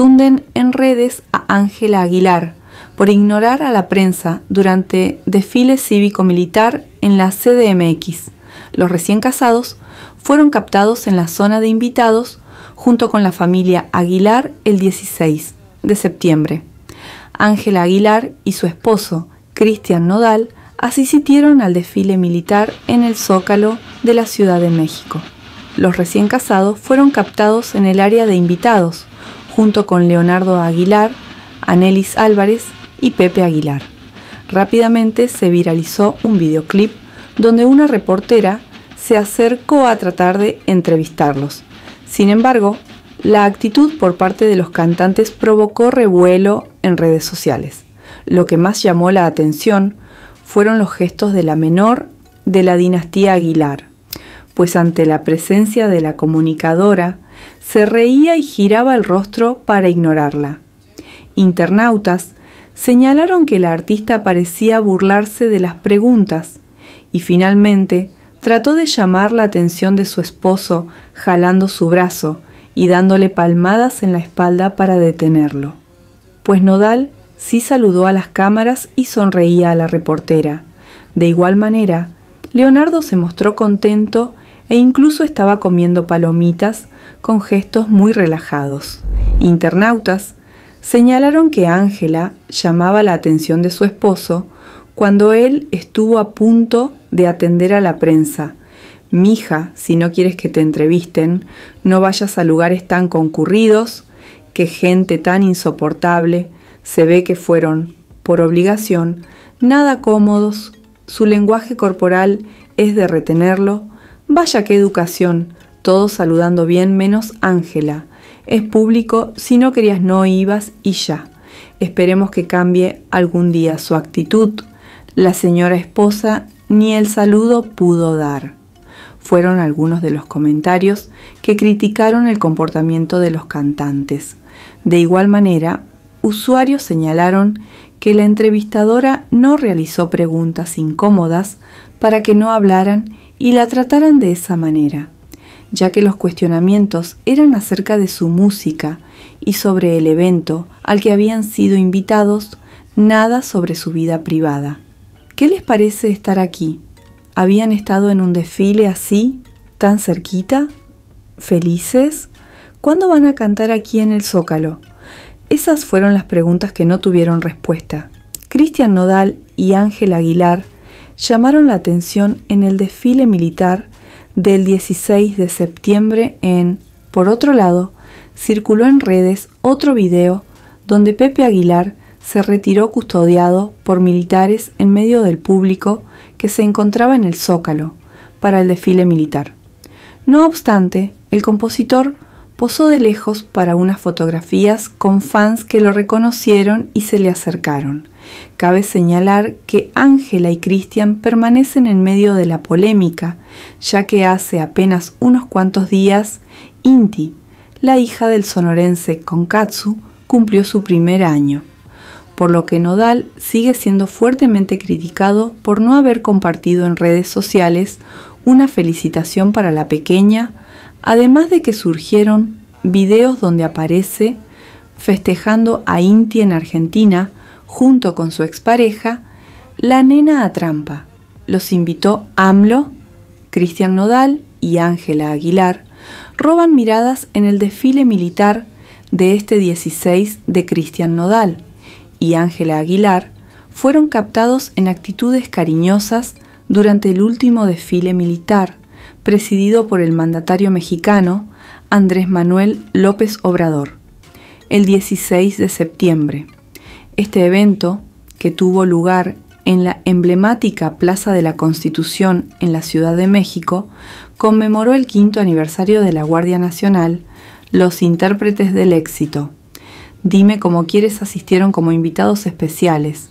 tunden en redes a Ángela Aguilar por ignorar a la prensa durante desfile cívico-militar en la CDMX. Los recién casados fueron captados en la zona de invitados junto con la familia Aguilar el 16 de septiembre. Ángela Aguilar y su esposo, Cristian Nodal, asistieron al desfile militar en el Zócalo de la Ciudad de México. Los recién casados fueron captados en el área de invitados, junto con Leonardo Aguilar, Anelis Álvarez y Pepe Aguilar. Rápidamente se viralizó un videoclip donde una reportera se acercó a tratar de entrevistarlos. Sin embargo, la actitud por parte de los cantantes provocó revuelo en redes sociales. Lo que más llamó la atención fueron los gestos de la menor de la dinastía Aguilar, pues ante la presencia de la comunicadora se reía y giraba el rostro para ignorarla. Internautas señalaron que la artista parecía burlarse de las preguntas y finalmente trató de llamar la atención de su esposo jalando su brazo y dándole palmadas en la espalda para detenerlo. Pues Nodal sí saludó a las cámaras y sonreía a la reportera. De igual manera, Leonardo se mostró contento e incluso estaba comiendo palomitas con gestos muy relajados. Internautas señalaron que Ángela llamaba la atención de su esposo cuando él estuvo a punto de atender a la prensa. Mija, si no quieres que te entrevisten, no vayas a lugares tan concurridos, que gente tan insoportable, se ve que fueron, por obligación, nada cómodos, su lenguaje corporal es de retenerlo, vaya qué educación, todos saludando bien menos Ángela. Es público, si no querías no ibas y ya. Esperemos que cambie algún día su actitud. La señora esposa ni el saludo pudo dar. Fueron algunos de los comentarios que criticaron el comportamiento de los cantantes. De igual manera, usuarios señalaron que la entrevistadora no realizó preguntas incómodas para que no hablaran y la trataran de esa manera, ya que los cuestionamientos eran acerca de su música y sobre el evento al que habían sido invitados, nada sobre su vida privada. ¿Qué les parece estar aquí? ¿Habían estado en un desfile así, tan cerquita? ¿Felices? ¿Cuándo van a cantar aquí en el Zócalo? Esas fueron las preguntas que no tuvieron respuesta. Cristian Nodal y Ángel Aguilar llamaron la atención en el desfile militar del 16 de septiembre en, por otro lado, circuló en redes otro video donde Pepe Aguilar se retiró custodiado por militares en medio del público que se encontraba en el Zócalo para el desfile militar. No obstante, el compositor posó de lejos para unas fotografías con fans que lo reconocieron y se le acercaron. Cabe señalar que Ángela y Cristian permanecen en medio de la polémica, ya que hace apenas unos cuantos días Inti, la hija del sonorense Konkatsu, cumplió su primer año, por lo que Nodal sigue siendo fuertemente criticado por no haber compartido en redes sociales una felicitación para la pequeña, además de que surgieron videos donde aparece festejando a Inti en Argentina, junto con su expareja, la nena a trampa. Los invitó AMLO, Cristian Nodal y Ángela Aguilar, roban miradas en el desfile militar de este 16 de Cristian Nodal y Ángela Aguilar fueron captados en actitudes cariñosas durante el último desfile militar, presidido por el mandatario mexicano Andrés Manuel López Obrador, el 16 de septiembre. Este evento, que tuvo lugar en la emblemática Plaza de la Constitución en la Ciudad de México, conmemoró el quinto aniversario de la Guardia Nacional, los intérpretes del éxito. Dime cómo quieres asistieron como invitados especiales.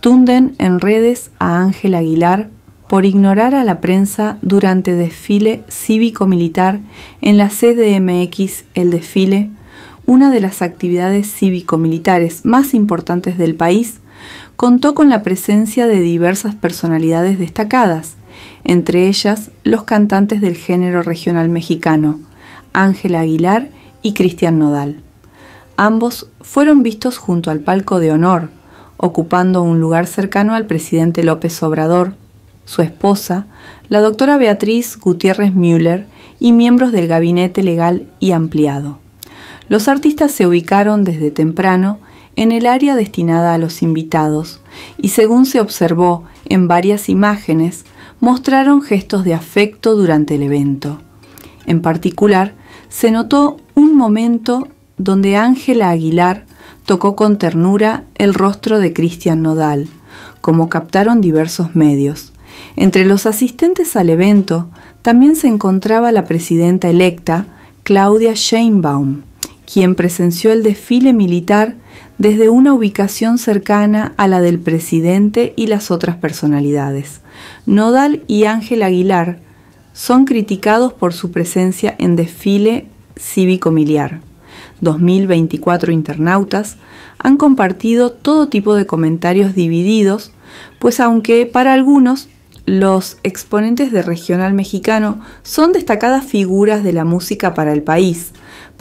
Tunden en redes a Ángel Aguilar por ignorar a la prensa durante desfile cívico-militar en la CDMX El Desfile una de las actividades cívico-militares más importantes del país, contó con la presencia de diversas personalidades destacadas, entre ellas los cantantes del género regional mexicano, Ángela Aguilar y Cristian Nodal. Ambos fueron vistos junto al palco de honor, ocupando un lugar cercano al presidente López Obrador, su esposa, la doctora Beatriz Gutiérrez Müller y miembros del gabinete legal y ampliado. Los artistas se ubicaron desde temprano en el área destinada a los invitados y según se observó en varias imágenes, mostraron gestos de afecto durante el evento. En particular, se notó un momento donde Ángela Aguilar tocó con ternura el rostro de Cristian Nodal, como captaron diversos medios. Entre los asistentes al evento también se encontraba la presidenta electa, Claudia Sheinbaum, quien presenció el desfile militar desde una ubicación cercana a la del presidente y las otras personalidades. Nodal y Ángel Aguilar son criticados por su presencia en desfile cívico-miliar. 2024 internautas han compartido todo tipo de comentarios divididos, pues aunque para algunos los exponentes de regional mexicano son destacadas figuras de la música para el país,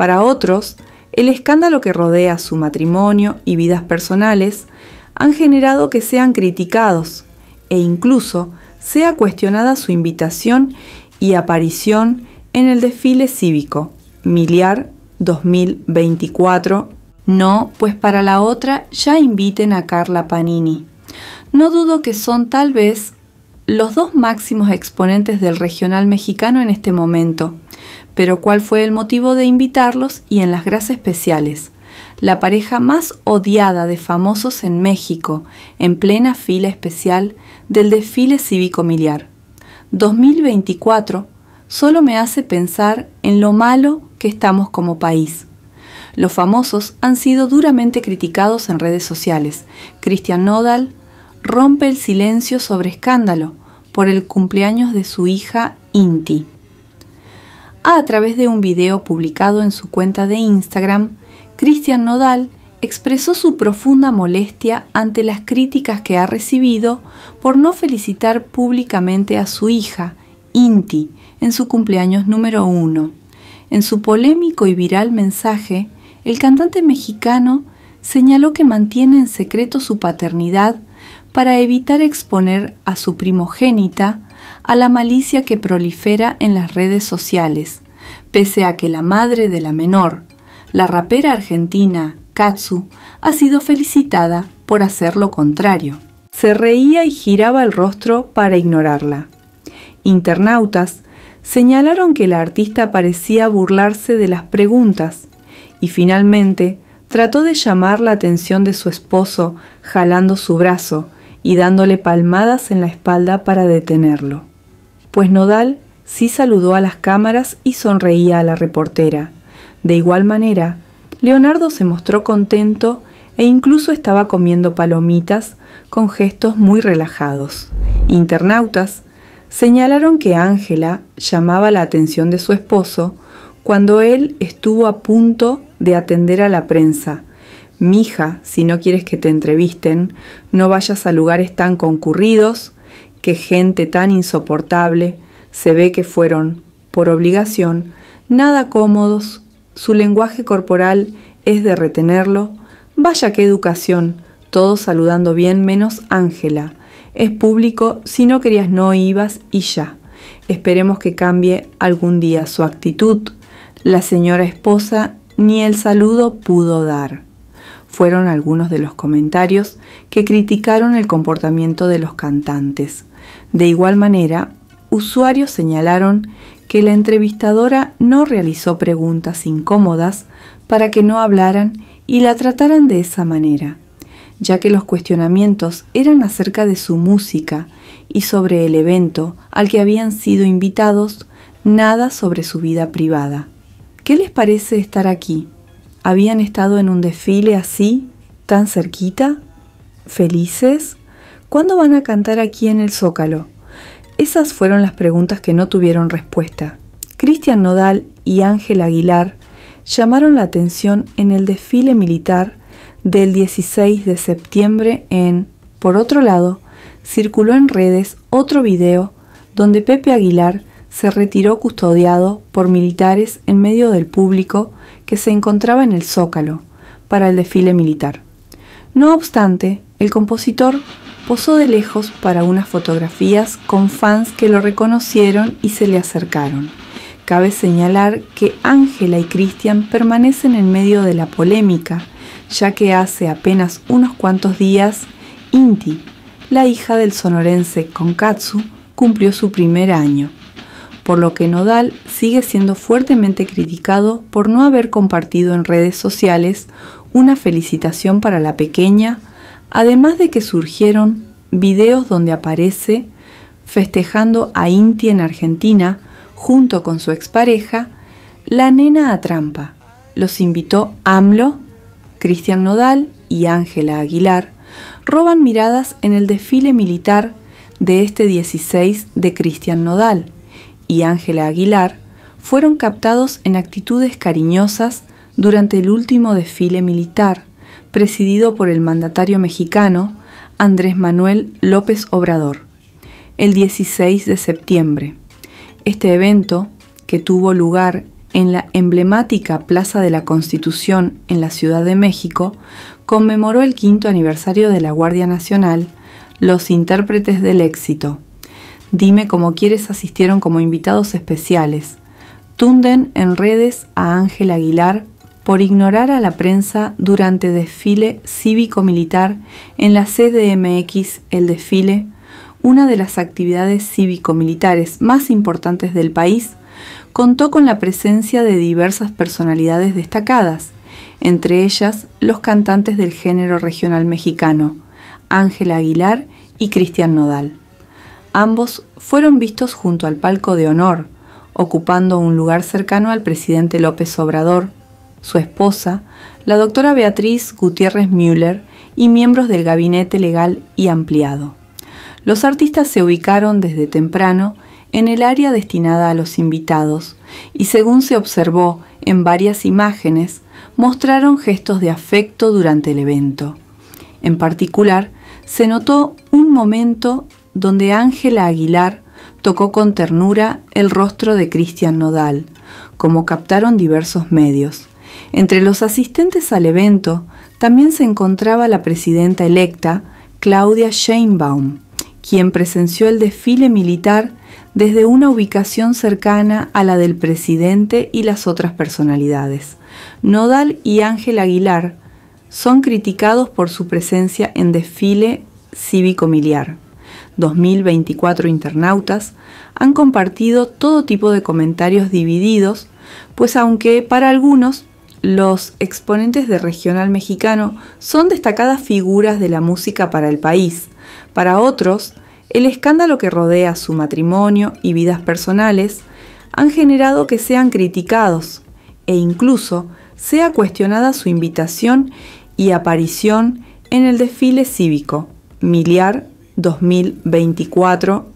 para otros, el escándalo que rodea su matrimonio y vidas personales han generado que sean criticados e incluso sea cuestionada su invitación y aparición en el desfile cívico Miliar 2024. No, pues para la otra ya inviten a Carla Panini. No dudo que son tal vez los dos máximos exponentes del regional mexicano en este momento, pero ¿cuál fue el motivo de invitarlos y en las gracias especiales? La pareja más odiada de famosos en México, en plena fila especial del desfile cívico-miliar. 2024 solo me hace pensar en lo malo que estamos como país. Los famosos han sido duramente criticados en redes sociales. Cristian Nodal rompe el silencio sobre escándalo por el cumpleaños de su hija Inti. A través de un video publicado en su cuenta de Instagram, Cristian Nodal expresó su profunda molestia ante las críticas que ha recibido por no felicitar públicamente a su hija, Inti, en su cumpleaños número uno. En su polémico y viral mensaje, el cantante mexicano señaló que mantiene en secreto su paternidad para evitar exponer a su primogénita a la malicia que prolifera en las redes sociales, pese a que la madre de la menor, la rapera argentina Katsu, ha sido felicitada por hacer lo contrario. Se reía y giraba el rostro para ignorarla. Internautas señalaron que la artista parecía burlarse de las preguntas y finalmente trató de llamar la atención de su esposo jalando su brazo y dándole palmadas en la espalda para detenerlo. Pues Nodal sí saludó a las cámaras y sonreía a la reportera. De igual manera, Leonardo se mostró contento e incluso estaba comiendo palomitas con gestos muy relajados. Internautas señalaron que Ángela llamaba la atención de su esposo cuando él estuvo a punto de atender a la prensa, Mija, si no quieres que te entrevisten, no vayas a lugares tan concurridos, que gente tan insoportable, se ve que fueron, por obligación, nada cómodos, su lenguaje corporal es de retenerlo, vaya qué educación, todos saludando bien menos Ángela, es público, si no querías no ibas y ya. Esperemos que cambie algún día su actitud. La señora esposa ni el saludo pudo dar fueron algunos de los comentarios que criticaron el comportamiento de los cantantes. De igual manera, usuarios señalaron que la entrevistadora no realizó preguntas incómodas para que no hablaran y la trataran de esa manera, ya que los cuestionamientos eran acerca de su música y sobre el evento al que habían sido invitados, nada sobre su vida privada. ¿Qué les parece estar aquí? Habían estado en un desfile así, tan cerquita, felices. ¿Cuándo van a cantar aquí en el Zócalo? Esas fueron las preguntas que no tuvieron respuesta. Cristian Nodal y Ángel Aguilar llamaron la atención en el desfile militar del 16 de septiembre en, por otro lado, circuló en redes otro video donde Pepe Aguilar se retiró custodiado por militares en medio del público que se encontraba en el zócalo, para el desfile militar. No obstante, el compositor posó de lejos para unas fotografías con fans que lo reconocieron y se le acercaron. Cabe señalar que Ángela y Cristian permanecen en medio de la polémica, ya que hace apenas unos cuantos días Inti, la hija del sonorense Konkatsu, cumplió su primer año, por lo que Nodal sigue siendo fuertemente criticado por no haber compartido en redes sociales una felicitación para la pequeña, además de que surgieron videos donde aparece festejando a Inti en Argentina junto con su expareja, la nena a trampa. Los invitó AMLO, Cristian Nodal y Ángela Aguilar, roban miradas en el desfile militar de este 16 de Cristian Nodal y Ángela Aguilar fueron captados en actitudes cariñosas durante el último desfile militar, presidido por el mandatario mexicano Andrés Manuel López Obrador, el 16 de septiembre. Este evento, que tuvo lugar en la emblemática Plaza de la Constitución en la Ciudad de México, conmemoró el quinto aniversario de la Guardia Nacional, los intérpretes del éxito. Dime cómo quieres asistieron como invitados especiales. Tunden en redes a Ángel Aguilar por ignorar a la prensa durante desfile cívico-militar en la CDMX El Desfile una de las actividades cívico-militares más importantes del país, contó con la presencia de diversas personalidades destacadas, entre ellas los cantantes del género regional mexicano, Ángela Aguilar y Cristian Nodal. Ambos fueron vistos junto al palco de honor, ocupando un lugar cercano al presidente López Obrador, su esposa, la doctora Beatriz Gutiérrez Müller y miembros del gabinete legal y ampliado. Los artistas se ubicaron desde temprano en el área destinada a los invitados y según se observó en varias imágenes, mostraron gestos de afecto durante el evento. En particular, se notó un momento donde Ángela Aguilar tocó con ternura el rostro de Cristian Nodal, como captaron diversos medios. Entre los asistentes al evento también se encontraba la presidenta electa, Claudia Sheinbaum, quien presenció el desfile militar desde una ubicación cercana a la del presidente y las otras personalidades. Nodal y Ángel Aguilar son criticados por su presencia en desfile cívico-militar. 2024 internautas han compartido todo tipo de comentarios divididos, pues aunque para algunos los exponentes de regional mexicano son destacadas figuras de la música para el país, para otros, el escándalo que rodea su matrimonio y vidas personales han generado que sean criticados e incluso sea cuestionada su invitación y aparición en el desfile cívico Miliar 2024